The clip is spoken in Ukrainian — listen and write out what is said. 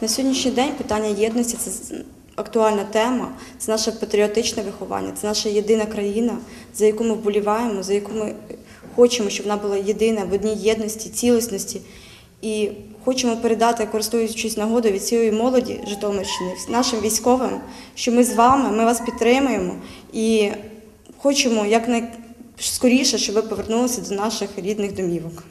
На сьогоднішній день питання єдності це актуальна тема, це наше патріотичне виховання, це наша єдина країна, за яку ми вболіваємо, за яку ми хочемо, щоб вона була єдина в одній єдності, цілісності. І хочемо передати, користуючись нагодою від цієї молоді Житомирщини, нашим військовим, що ми з вами, ми вас підтримуємо і хочемо якнайскоріше, щоб ви повернулися до наших рідних домівок.